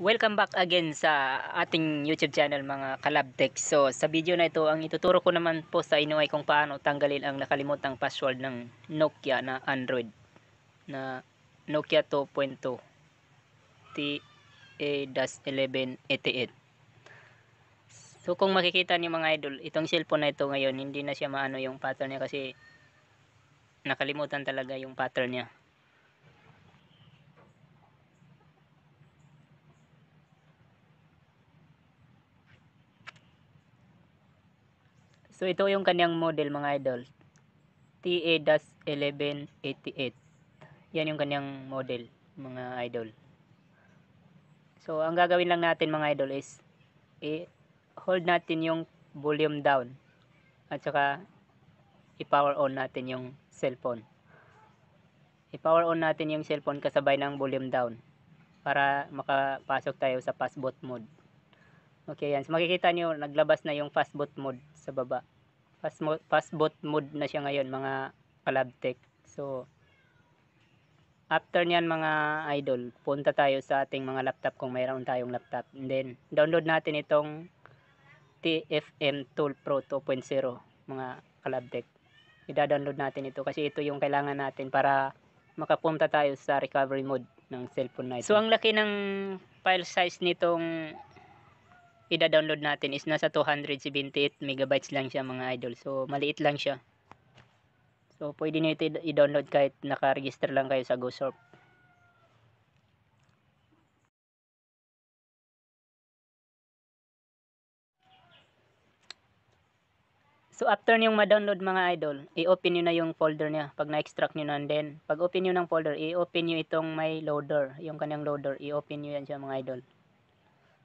Welcome back again sa ating YouTube channel mga Kalabtech. So sa video na ito, ang ituturo ko naman po sa inyo ay kung paano tanggalin ang nakalimutang password ng Nokia na Android na Nokia 2.2 TA-1188. So kung makikita niyo mga idol, itong cellphone na ito ngayon, hindi na siya maano yung pattern niya kasi nakalimutan talaga yung pattern niya. So ito yung kanyang model mga idol. TA-1188. Yan yung kanyang model mga idol. So ang gagawin lang natin mga idol is i-hold natin yung volume down at saka i-power on natin yung cellphone. I-power on natin yung cellphone kasabay ng volume down para makapasok tayo sa fastboot mode. Okay yan. So makikita nyo naglabas na yung fastboot mode sa baba. Fast, mo fastboot mode na siya ngayon mga kalabtech. So after nyan mga idol, punta tayo sa ating mga laptop kung mayroon tayong laptop. And then download natin itong TFM Tool Pro 2.0 mga kalabtech. I-download natin ito kasi ito yung kailangan natin para makapunta tayo sa recovery mode ng cellphone na ito. So ang laki ng file size nitong ida-download natin is nasa 278 megabytes lang siya mga idol. So maliit lang siya. So pwede niyo ito i-download kahit naka-register lang kayo sa GoSorp. So after niyong ma-download mga idol, i-open niyo na yung folder niya pag na-extract niyo na and then pag open niyo ng folder, i-open niyo itong may loader, yung kanyang loader, i-open niyo yan siya mga idol.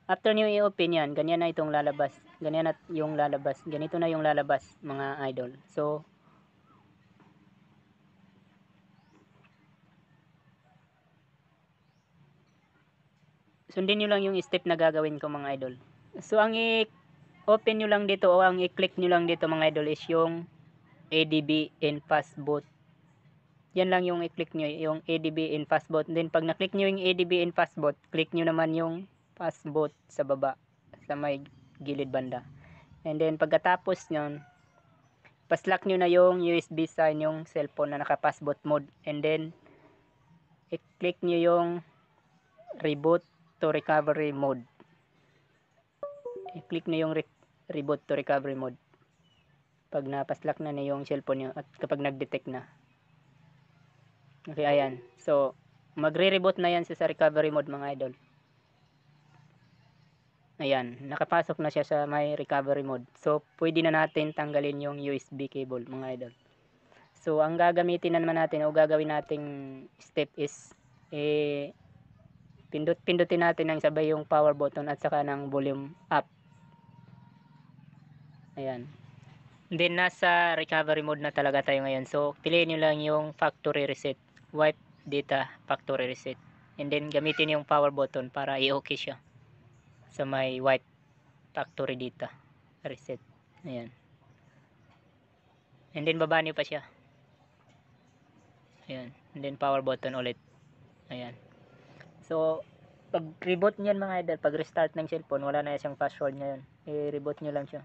After niyo i-open yan, ganyan na itong lalabas. Ganyan na yung lalabas. Ganito na yung lalabas mga idol. So Sundin niyo lang yung step na gagawin ko mga idol. So ang i open nyo lang dito o ang i-click nyo lang dito mga idol is yung ADB in Fastboot. Yan lang yung i-click nyo, yung ADB in Fastboot. Then pag na-click nyo yung ADB in Fastboot, click nyo naman yung Fastboot sa baba, sa may gilid banda. And then pagkatapos nyon, paslock nyo na yung USB sa inyong cellphone na naka-Fastboot mode. And then, i-click nyo yung reboot to recovery mode. I-click nyo yung re reboot to recovery mode pag napaslak na na yung cellphone nyo at kapag nag-detect na okay ayan so magre-reboot na yan sa recovery mode mga idol ayan nakapasok na siya sa may recovery mode so pwede na natin tanggalin yung USB cable mga idol so ang gagamitin na naman natin o gagawin nating step is eh pindut pindutin natin ng sabay yung power button at saka ng volume up Ayan. Then nasa recovery mode na talaga tayo ngayon. So piliin nyo lang yung factory reset. Wipe data factory reset. And then gamitin yung power button para i-okay siya. Sa may wipe factory data reset. Ayan. And then baba nyo pa siya. Ayan. And then power button ulit. Ayan. So pag reboot niyan mga idol, pag restart ng cellphone, wala na siyang password ngayon. I-reboot nyo lang siya.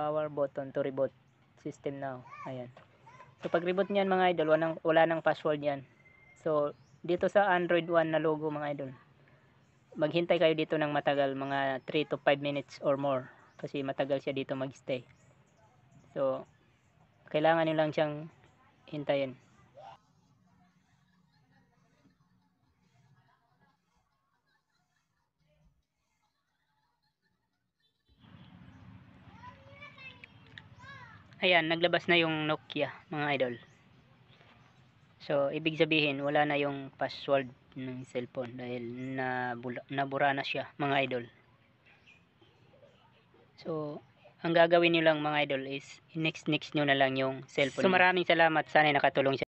power button to reboot system now ayan so pag reboot niyan mga idol wala nang, wala nang password yan so dito sa android 1 na logo mga idol maghintay kayo dito ng matagal mga 3 to 5 minutes or more kasi matagal siya dito magstay. So kailangan nyo lang siyang hintayin. Ayan naglabas na yung Nokia mga idol so ibig sabihin wala na yung password ng cellphone dahil nabula, nabura na siya mga idol. So ang gagawin nyo lang mga idol is next next nyo na lang yung cellphone so maraming salamat. Sana nakatulong siya